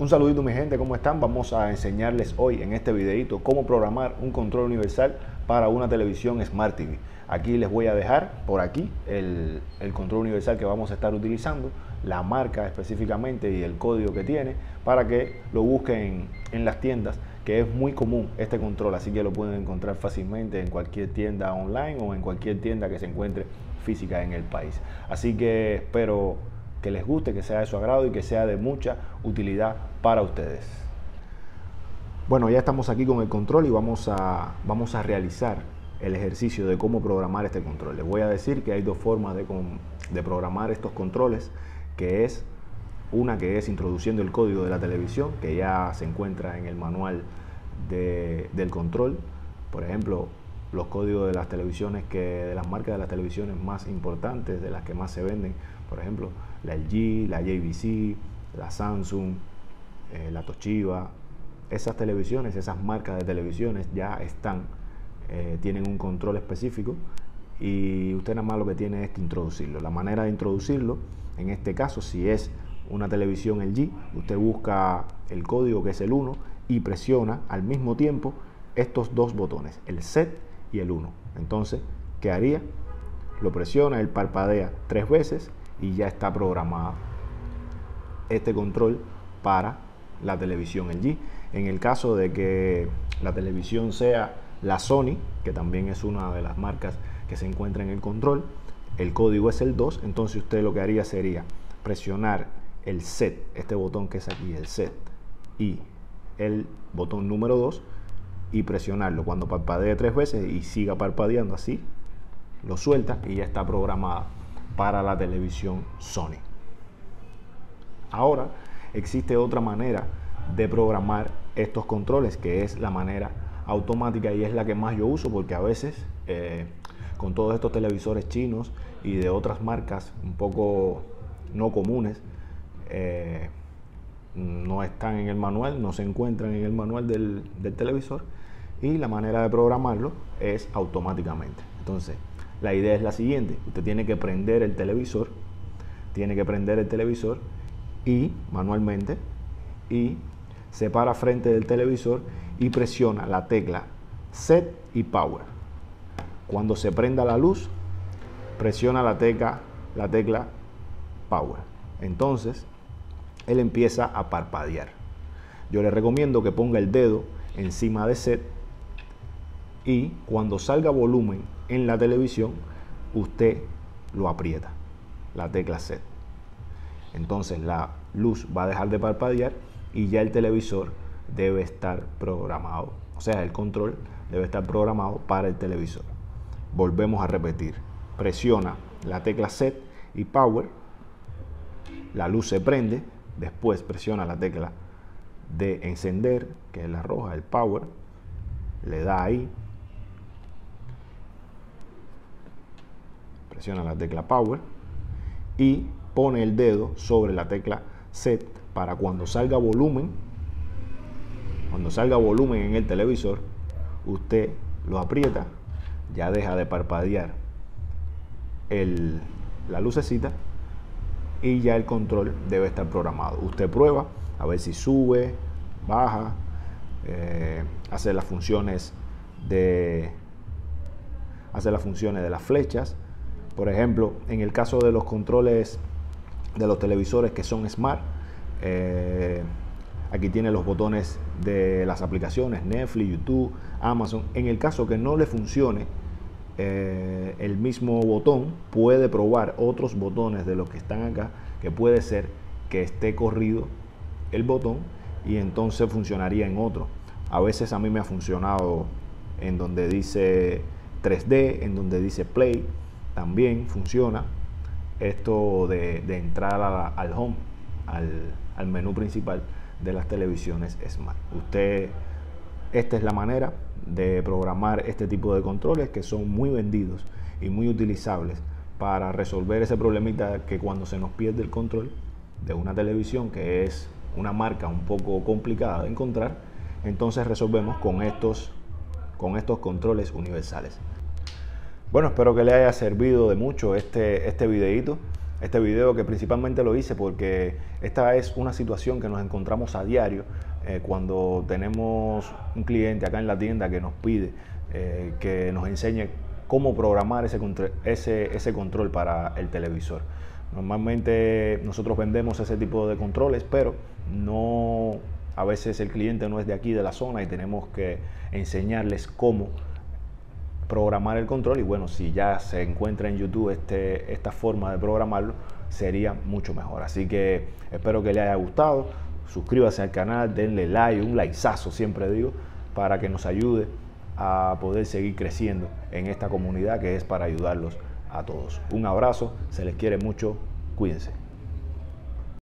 Un saludito mi gente, ¿cómo están? Vamos a enseñarles hoy en este videito cómo programar un control universal para una televisión Smart TV. Aquí les voy a dejar por aquí el, control universal que vamos a estar utilizando, la marca específicamente y el código que tiene para que lo busquen en, las tiendas que es muy común este control, así que lo pueden encontrar fácilmente en cualquier tienda online o en cualquier tienda que se encuentre física en el país. Así que espero que les guste, que sea de su agrado y que sea de mucha utilidad para ustedes. Bueno, ya estamos aquí con el control y vamos a, vamos a realizar el ejercicio de cómo programar este control. Les voy a decir que hay dos formas de, de programar estos controles, que es una que es introduciendo el código de la televisión, que ya se encuentra en el manual del control. Por ejemplo, los códigos de las televisiones que de las marcas de las televisiones más importantes, de las que más se venden, por ejemplo, la LG, la JVC, la Samsung, eh, la Toshiba, esas televisiones, esas marcas de televisiones ya están, eh, tienen un control específico y usted nada más lo que tiene es que introducirlo. La manera de introducirlo, en este caso, si es una televisión LG, usted busca el código que es el 1 y presiona al mismo tiempo estos dos botones, el set y el 1. Entonces, ¿qué haría? Lo presiona, él parpadea tres veces y ya está programado este control para la televisión LG. En el caso de que la televisión sea la Sony, que también es una de las marcas que se encuentra en el control, el código es el 2, entonces usted lo que haría sería presionar el set, este botón que es aquí, el set, y el botón número 2 y presionarlo cuando parpadee tres veces y siga parpadeando así, lo suelta y ya está programada para la televisión Sony. Ahora existe otra manera de programar estos controles que es la manera automática y es la que más yo uso porque a veces eh, con todos estos televisores chinos y de otras marcas un poco no comunes eh, no están en el manual, no se encuentran en el manual del, del televisor y la manera de programarlo es automáticamente. Entonces, la idea es la siguiente, usted tiene que prender el televisor, tiene que prender el televisor y manualmente y se para frente del televisor y presiona la tecla set y power. Cuando se prenda la luz, presiona la tecla, la tecla power. Entonces, él empieza a parpadear. Yo le recomiendo que ponga el dedo encima de set y cuando salga volumen en la televisión, usted lo aprieta, la tecla set. Entonces la luz va a dejar de parpadear y ya el televisor debe estar programado. O sea, el control debe estar programado para el televisor. Volvemos a repetir. Presiona la tecla set y power. La luz se prende. Después presiona la tecla de encender, que es la roja, el power. Le da ahí. Presiona la tecla Power y pone el dedo sobre la tecla Set para cuando salga volumen, cuando salga volumen en el televisor, usted lo aprieta, ya deja de parpadear el, la lucecita y ya el control debe estar programado. Usted prueba a ver si sube, baja, eh, hace las funciones de hace las funciones de las flechas, por ejemplo, en el caso de los controles de los televisores que son smart, eh, aquí tiene los botones de las aplicaciones, Netflix, YouTube, Amazon. En el caso que no le funcione eh, el mismo botón, puede probar otros botones de los que están acá, que puede ser que esté corrido el botón y entonces funcionaría en otro. A veces a mí me ha funcionado en donde dice 3D, en donde dice Play, también funciona esto de, entrar al home, al, menú principal de las televisiones Smart. Usted, esta es la manera de programar este tipo de controles que son muy vendidos y muy utilizables para resolver ese problemita que cuando se nos pierde el control de una televisión que es una marca un poco complicada de encontrar, entonces resolvemos con estos, con estos controles universales. Bueno, espero que le haya servido de mucho este, este videito. este video que principalmente lo hice porque esta es una situación que nos encontramos a diario eh, cuando tenemos un cliente acá en la tienda que nos pide eh, que nos enseñe cómo programar ese, ese, ese control para el televisor. Normalmente nosotros vendemos ese tipo de controles, pero no a veces el cliente no es de aquí de la zona y tenemos que enseñarles cómo programar el control y bueno, si ya se encuentra en YouTube este, esta forma de programarlo, sería mucho mejor. Así que espero que le haya gustado, suscríbase al canal, denle like, un likeazo siempre digo, para que nos ayude a poder seguir creciendo en esta comunidad que es para ayudarlos a todos. Un abrazo, se les quiere mucho, cuídense.